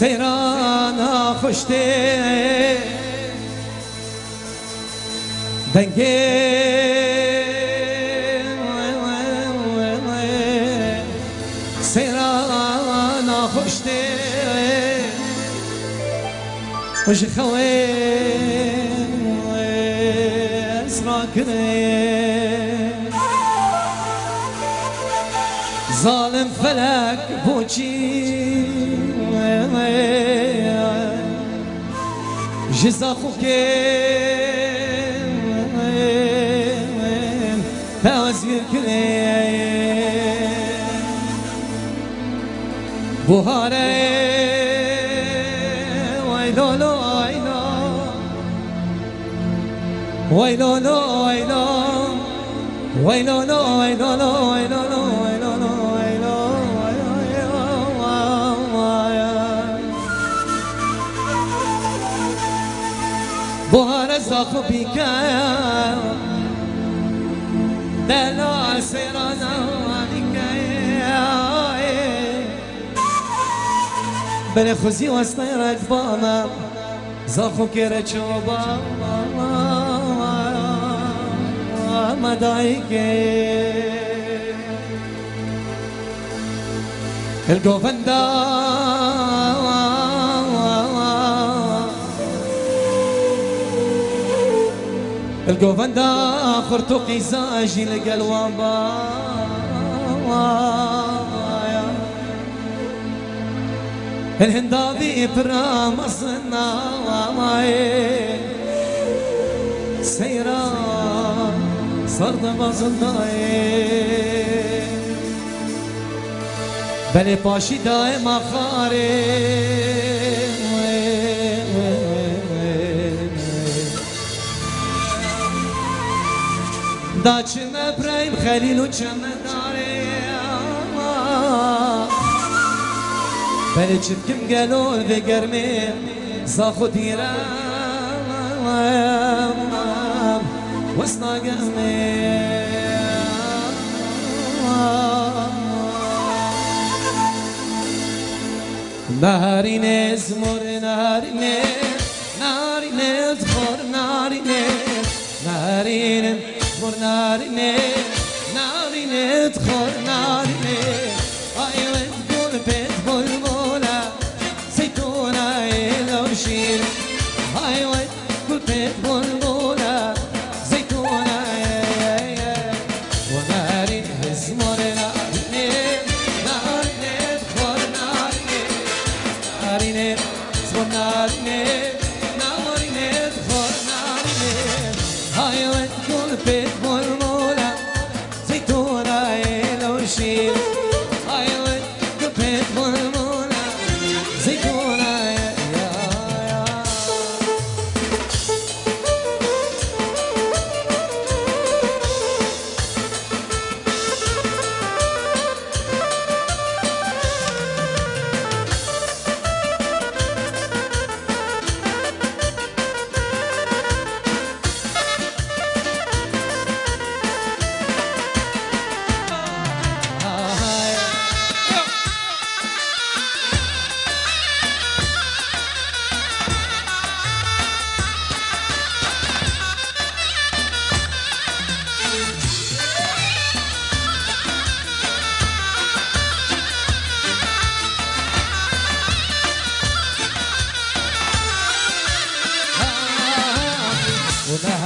سيرانا خشتي دنگي سيرانا خشتي وش خوين اسراكني ظالم فلك بوچی جزا خوكين بوزير كريم بوهاري ويلو لو ويلو ويلو لو ويلو لو ويلو لو ويلو لو ويلو بوهار زاخو بيكا دلال سيرانا بيكا بله خوزی واسطه رک باما زاخو کره چوبا مدعي الجوفندا الجوفندا خرطو قيزاجي لقلوابا الهندابي برام الصنا سيرا. صرد بازنداي بله پاشی دائم آخاره دا چمه برایم خلیل و چمه داره بله چرکم گلول و گرمه زاخو دیرم وسنا گرمه نارینه زمر نارینه نارینه زمر نارینه نارینه زمر نارینه نارینه زمر نارینه آیوه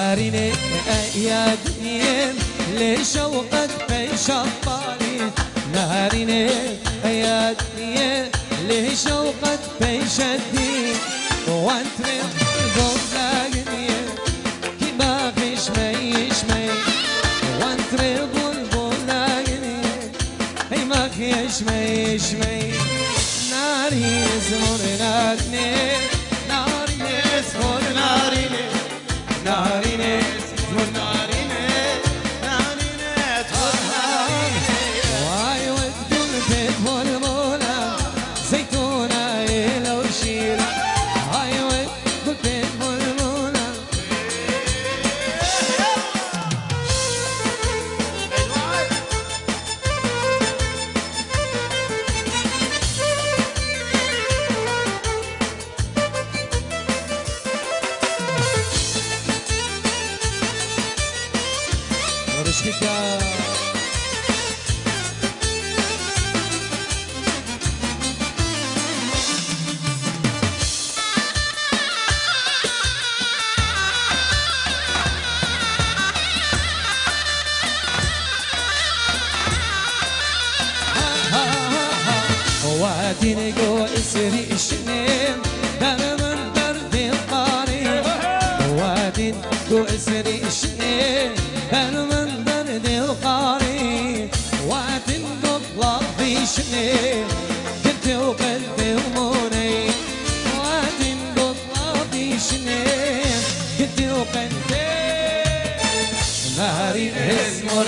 ونهارين يا دنيا في شطاري نهارين يا دنيا ليش وقت في شدي وانت رضوك لاقني كما فيش مي شمي وانت رضوك لاقني هي ما فيش مي شمي ناري زمر نارني ناريني زمر وادي جو إسري الشنين دار من برد القاري وادي جو إسري الشنين دار من برد القاري وادي نطلع في شنين كنت وقلبي وموني. وادي نطلع في شنين كنت وقلبي ناري اسمه